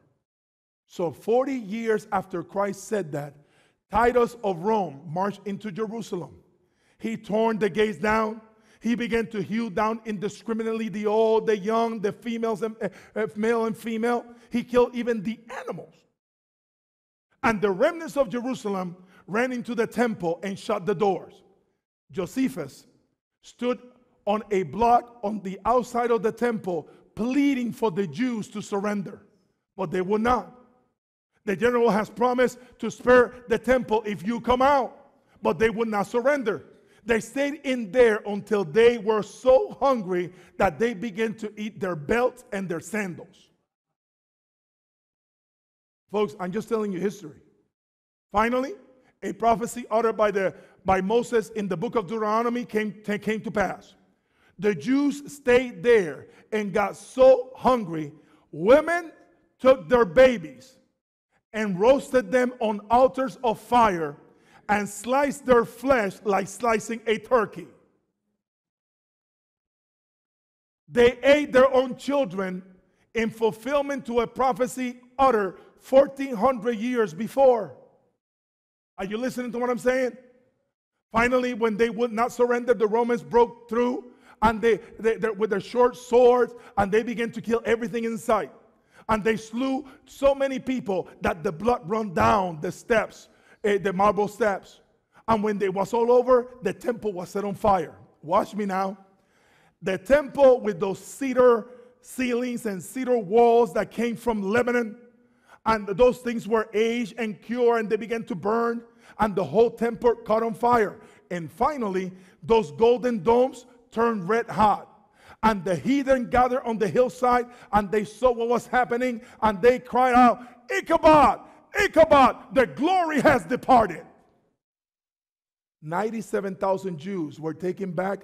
So, 40 years after Christ said that, Titus of Rome marched into Jerusalem. He torn the gates down. He began to hew down indiscriminately the old, the young, the females, and, uh, male and female. He killed even the animals. And the remnants of Jerusalem ran into the temple and shut the doors. Josephus stood on a block on the outside of the temple, pleading for the Jews to surrender, but they would not. The general has promised to spare the temple if you come out, but they would not surrender. They stayed in there until they were so hungry that they began to eat their belts and their sandals. Folks, I'm just telling you history. Finally, a prophecy uttered by, the, by Moses in the book of Deuteronomy came, came to pass. The Jews stayed there and got so hungry, women took their babies and roasted them on altars of fire and sliced their flesh like slicing a turkey. They ate their own children in fulfillment to a prophecy uttered 1400 years before. Are you listening to what I'm saying? Finally, when they would not surrender, the Romans broke through and they, they, they with their short swords and they began to kill everything in sight. And they slew so many people that the blood run down the steps, uh, the marble steps. And when it was all over, the temple was set on fire. Watch me now. The temple with those cedar ceilings and cedar walls that came from Lebanon, and those things were aged and cured, and they began to burn, and the whole temple caught on fire. And finally, those golden domes turned red hot. And the heathen gathered on the hillside and they saw what was happening and they cried out, Ichabod, Ichabod, the glory has departed. 97,000 Jews were taken back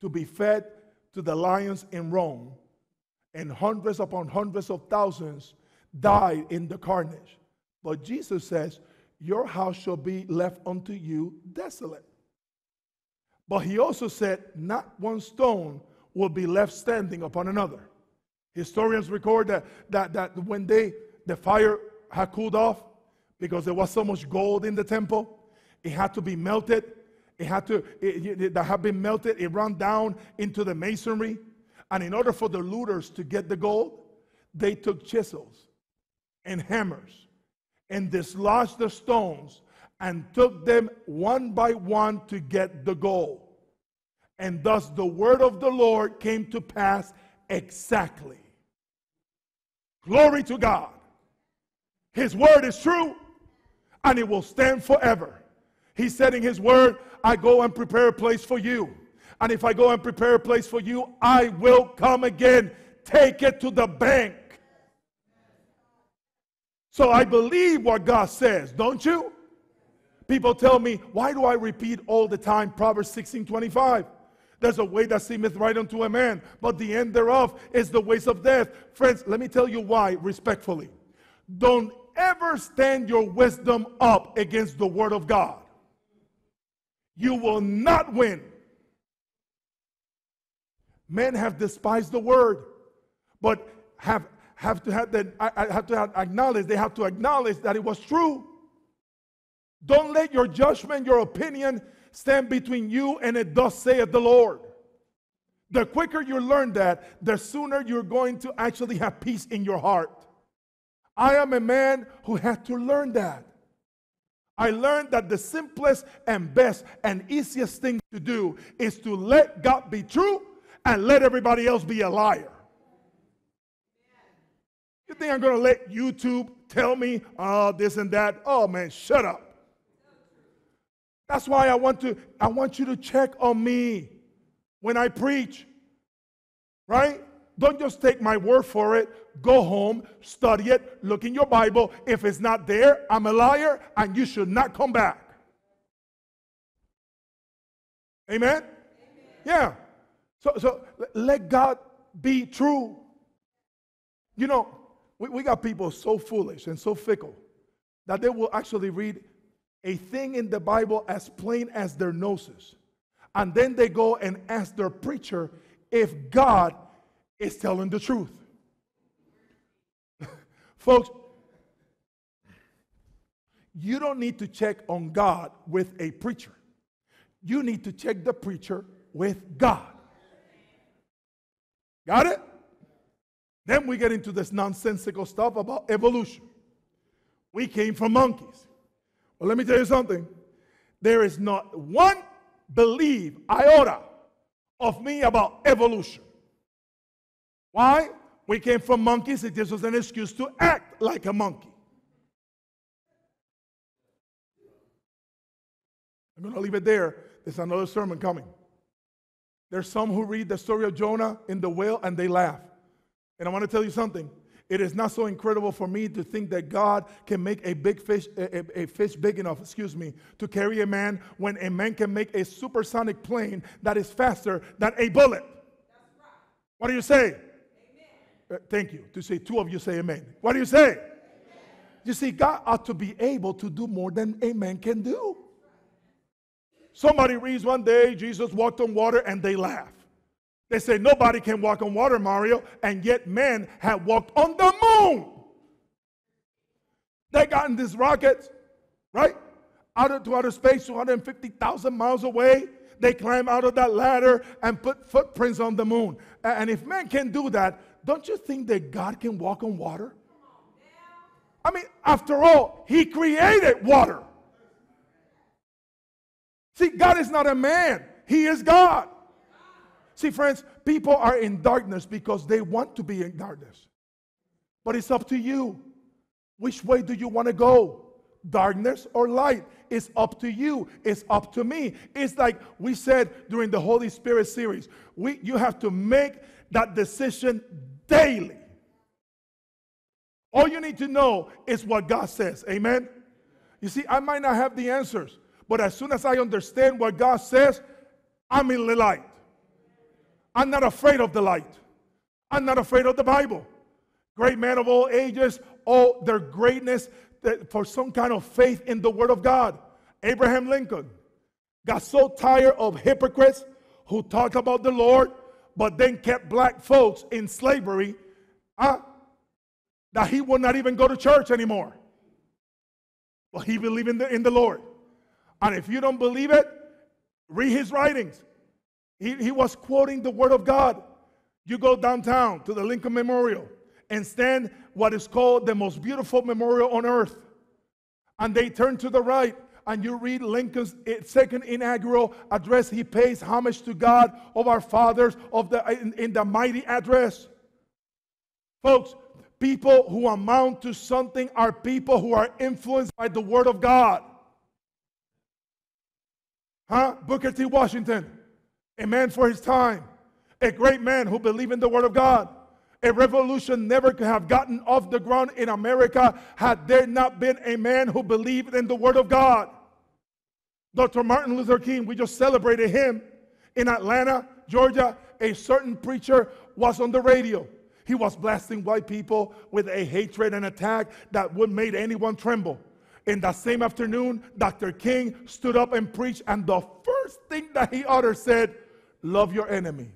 to be fed to the lions in Rome, and hundreds upon hundreds of thousands died in the carnage. But Jesus says, Your house shall be left unto you desolate. But he also said, Not one stone will be left standing upon another. Historians record that, that, that when they, the fire had cooled off, because there was so much gold in the temple, it had to be melted. It had to, it, it, that had been melted, it ran down into the masonry. And in order for the looters to get the gold, they took chisels and hammers and dislodged the stones and took them one by one to get the gold. And thus the word of the Lord came to pass exactly. Glory to God. His word is true and it will stand forever. He said in his word, I go and prepare a place for you. And if I go and prepare a place for you, I will come again. Take it to the bank. So I believe what God says, don't you? People tell me, why do I repeat all the time Proverbs 16 25? There's a way that seemeth right unto a man, but the end thereof is the ways of death. Friends, let me tell you why, respectfully. Don't ever stand your wisdom up against the word of God, you will not win. Men have despised the word, but have, have to have that I, I have to have acknowledge, they have to acknowledge that it was true. Don't let your judgment, your opinion stand between you and it does saith the Lord. The quicker you learn that, the sooner you're going to actually have peace in your heart. I am a man who had to learn that. I learned that the simplest and best and easiest thing to do is to let God be true and let everybody else be a liar. You think I'm going to let YouTube tell me oh, this and that? Oh man, shut up. That's why I want to I want you to check on me when I preach. Right? Don't just take my word for it. Go home, study it, look in your Bible. If it's not there, I'm a liar and you should not come back. Amen? Amen. Yeah. So, so let God be true. You know, we, we got people so foolish and so fickle that they will actually read a thing in the Bible as plain as their noses. And then they go and ask their preacher if God is telling the truth. [laughs] Folks, you don't need to check on God with a preacher. You need to check the preacher with God. Got it? Then we get into this nonsensical stuff about evolution. We came from monkeys. Well, let me tell you something. There is not one believe iota of me about evolution. Why? We came from monkeys. It gives us an excuse to act like a monkey. I'm going to leave it there. There's another sermon coming. There's some who read the story of Jonah in the whale and they laugh. And I want to tell you something. It is not so incredible for me to think that God can make a big fish, a, a, fish big enough, excuse me, to carry a man when a man can make a supersonic plane that is faster than a bullet. What do you say? Uh, thank you. To say two of you say amen. What do you say? Amen. You see, God ought to be able to do more than a man can do. Somebody reads one day Jesus walked on water and they laugh. They say nobody can walk on water, Mario, and yet men have walked on the moon. They got in these rockets, right? Out of, to outer space, 250,000 miles away. They climb out of that ladder and put footprints on the moon. And if men can do that, don't you think that God can walk on water? I mean, after all, He created water. See, God is not a man, He is God. See, friends, people are in darkness because they want to be in darkness. But it's up to you. Which way do you want to go? Darkness or light? It's up to you. It's up to me. It's like we said during the Holy Spirit series. We, you have to make that decision daily. All you need to know is what God says. Amen? You see, I might not have the answers, but as soon as I understand what God says, I'm in the light. I'm not afraid of the light. I'm not afraid of the Bible. Great men of all ages, all their greatness for some kind of faith in the Word of God. Abraham Lincoln got so tired of hypocrites who talk about the Lord, but then kept black folks in slavery, huh, that he would not even go to church anymore. Well, he believed in the, in the Lord. And if you don't believe it, read his writings. He, he was quoting the Word of God. You go downtown to the Lincoln Memorial and stand what is called the most beautiful memorial on earth. And they turn to the right and you read Lincoln's eh, second inaugural address. He pays homage to God of our fathers of the, eh, in, in the mighty address. Folks, people who amount to something are people who are influenced by the Word of God. Huh? Booker T. Washington a man for his time, a great man who believed in the Word of God. A revolution never could have gotten off the ground in America had there not been a man who believed in the Word of God. Dr. Martin Luther King, we just celebrated him in Atlanta, Georgia. A certain preacher was on the radio He was blasting white people with a hatred and attack that would make anyone tremble. In that same afternoon, Dr. King stood up and preached, and the first thing that he uttered said, Love your enemy.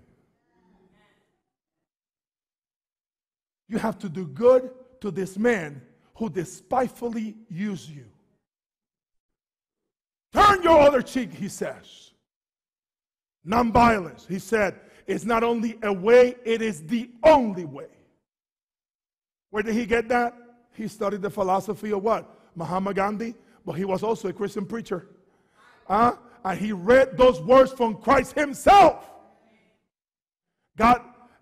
You have to do good to this man who despitefully used you. Turn your other cheek, he says. Nonviolence, he said, is not only a way, it is the only way. Where did he get that? He studied the philosophy of what? Mahatma Gandhi, but he was also a Christian preacher. Uh, and he read those words from Christ himself. God,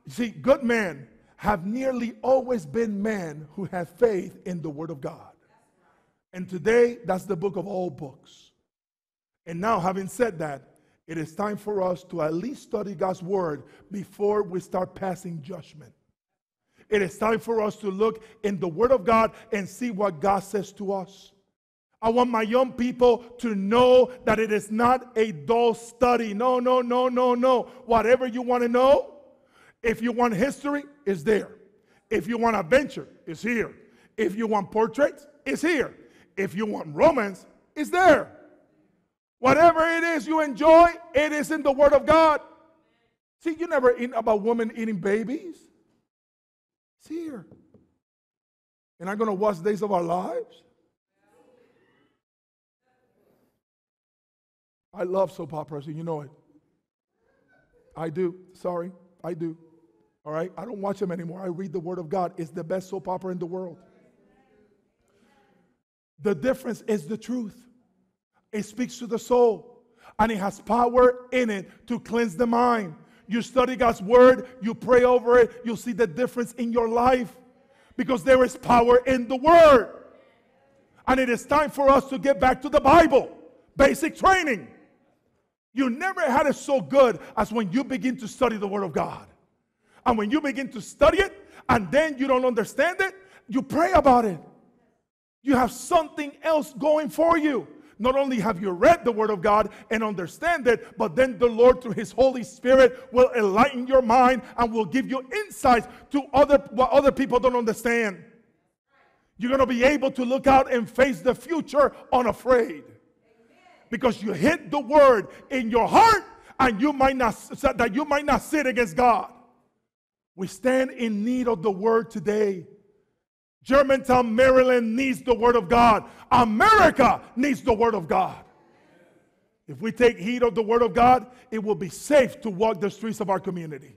see, good men have nearly always been men who have faith in the Word of God. And today, that's the book of all books. And now, having said that, it is time for us to at least study God's Word before we start passing judgment. It is time for us to look in the Word of God and see what God says to us. I want my young people to know that it is not a dull study. No, no, no, no, no. Whatever you want to know, if you want history, it's there. If you want adventure, it's here. If you want portraits, it's here. If you want romance, it's there. Whatever it is you enjoy, it is in the Word of God. See, you never eat about women eating babies. It's here. And I'm going to watch Days of Our Lives. I love soap operas, and you know it. I do. Sorry, I do. All right? I don't watch them anymore. I read the Word of God. It's the best soap opera in the world. The difference is the truth. It speaks to the soul, and it has power in it to cleanse the mind. You study God's Word, you pray over it, you'll see the difference in your life because there is power in the Word. And it is time for us to get back to the Bible, basic training. You never had it so good as when you begin to study the Word of God. And when you begin to study it and then you don't understand it, you pray about it. You have something else going for you. Not only have you read the Word of God and understand it, but then the Lord, through His Holy Spirit, will enlighten your mind and will give you insights to other, what other people don't understand. You're going to be able to look out and face the future unafraid. Because you hit the Word in your heart and you might not, that you might not sin against God. We stand in need of the word today. Germantown, Maryland needs the word of God. America needs the word of God. If we take heed of the word of God, it will be safe to walk the streets of our community.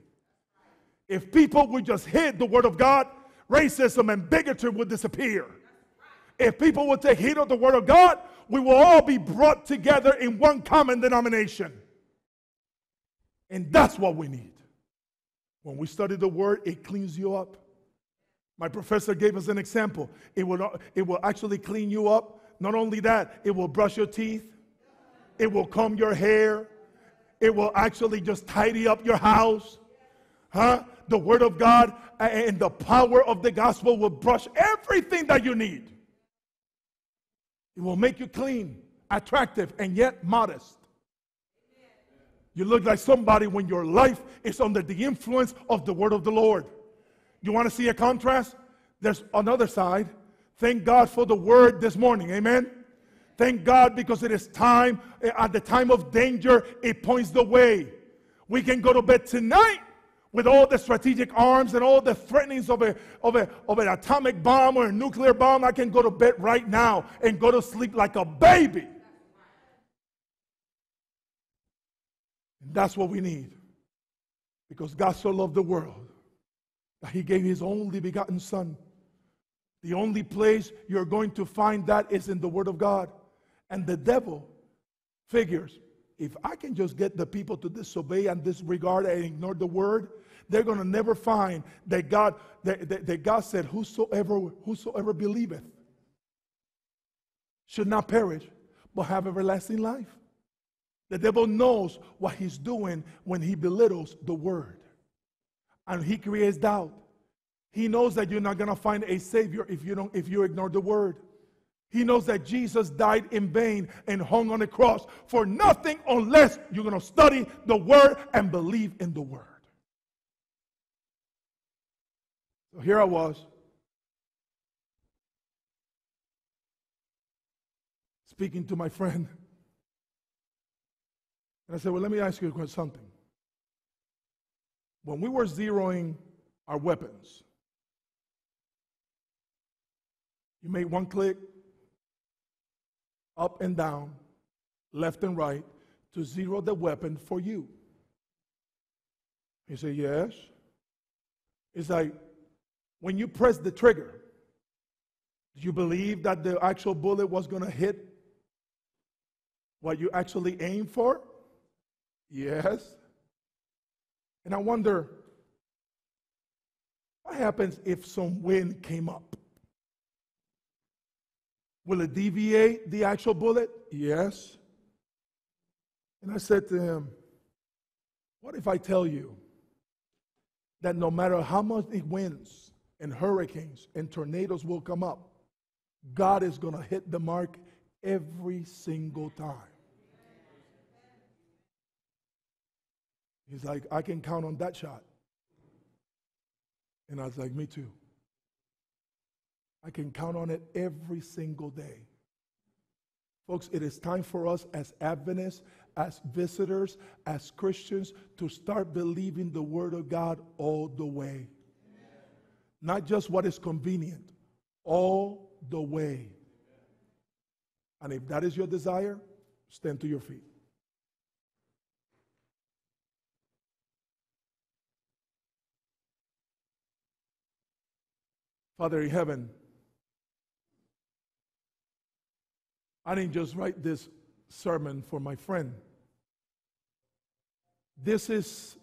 If people would just heed the word of God, racism and bigotry would disappear. If people would take heed of the word of God, we will all be brought together in one common denomination. And that's what we need. When we study the word, it cleans you up. My professor gave us an example. It will, it will actually clean you up. Not only that, it will brush your teeth, it will comb your hair, it will actually just tidy up your house. Huh? The word of God and the power of the gospel will brush everything that you need. It will make you clean, attractive, and yet modest. You look like somebody when your life is under the influence of the word of the Lord. You want to see a contrast? There's another side. Thank God for the word this morning. Amen. Thank God because it is time, eh, at the time of danger, it points the way. We can go to bed tonight with all the strategic arms and all the threatenings of, a, of, a, of an atomic bomb or a nuclear bomb. I can go to bed right now and go to sleep like a baby. That's what we need. Because God so loved the world that He gave His only begotten Son. The only place you're going to find that is in the Word of God. And the devil figures if I can just get the people to disobey and disregard and ignore the Word, they're going to never find that God, that, that, that God said, Whosoever, whosoever believeth should not perish, but have everlasting life. The devil knows what he's doing when he belittles the word and he creates doubt. He knows that you're not going to find a savior if you don't if you ignore the word. He knows that Jesus died in vain and hung on the cross for nothing unless you're going to study the word and believe in the word. So here I was. Speaking to my friend. And I said, Well, let me ask you something. When we were zeroing our weapons, you made one click, up and down, left and right, to zero the weapon for you. He said, Yes. It's like when you press the trigger, do you believe that the actual bullet was going to hit what you actually aim for? Yes. And I wonder what happens if some wind came up? Will it deviate the actual bullet? Yes. And I said to him, What if I tell you that no matter how much it winds and hurricanes and tornadoes will come up, God is going to hit the mark every single time? He's like, I can count on that shot. And I was like, Me too. I can count on it every single day. Folks, it is time for us as Adventists, as visitors, as Christians to start believing the Word of God all the way. Not just what is convenient, all the way. And if that is your desire, stand to your feet. Father in heaven, I didn't just write this sermon for my friend. This is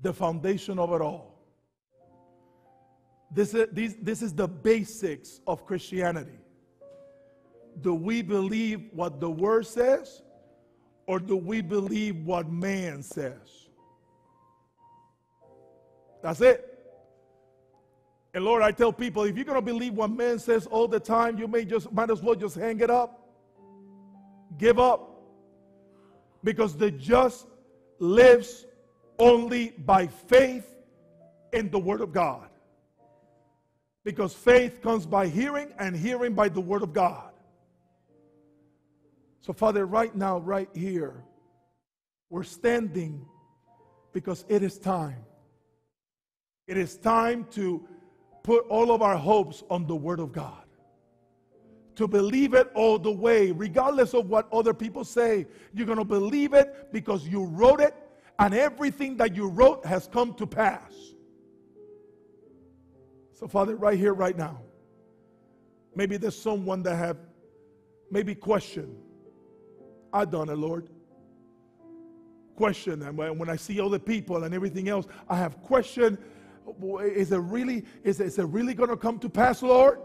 the foundation of it all. This is, this, is the basics of Christianity. Do we believe what the Word says, or do we believe what man says? That's it. And Lord, I tell people, if you're going to believe what man says all the time, you may just might as well just hang it up. Give up. Because the just lives only by faith in the word of God. Because faith comes by hearing and hearing by the word of God. So, Father, right now, right here, we're standing because it is time. It is time to put all of our hopes on the Word of God. To believe it all the way, regardless of what other people say. You're going to believe it because you wrote it, and everything that you wrote has come to pass. So, Father, right here, right now, maybe there's someone that have maybe question. I done it, Lord. Question, and when I see other people and everything else, I have is it really, is it, is it really going to come to pass, Lord?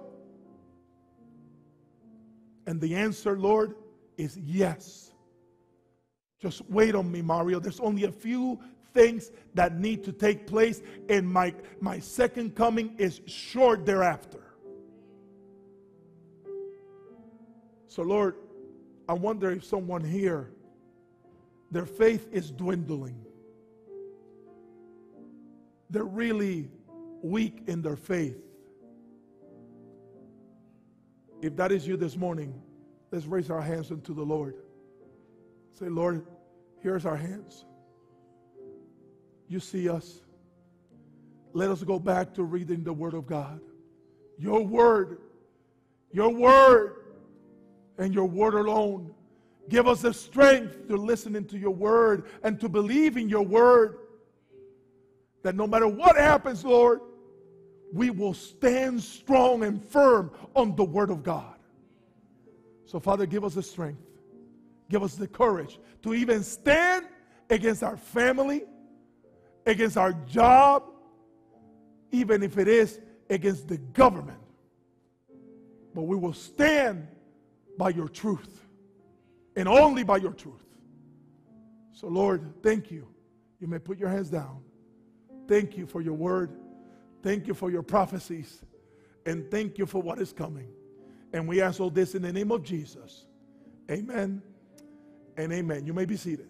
And the answer, Lord, is yes. Just wait on me, Mario. There's only a few things that need to take place, and my, my second coming is short thereafter. So, Lord, I wonder if someone here, their faith is dwindling they're really weak in their faith. If that is you this morning, let's raise our hands unto the Lord. Say, Lord, here's our hands. You see us. Let us go back to reading the Word of God. Your Word, your Word, and your Word alone. Give us the strength to listen into your Word and to believe in your Word that no matter what happens, Lord, we will stand strong and firm on the Word of God. So, Father, give us the strength, give us the courage to even stand against our family, against our job, even if it is against the government. But we will stand by your truth and only by your truth. So, Lord, thank you. You may put your hands down. Thank you for your word. Thank you for your prophecies. And thank you for what is coming. And we ask all this in the name of Jesus. Amen and amen. You may be seated.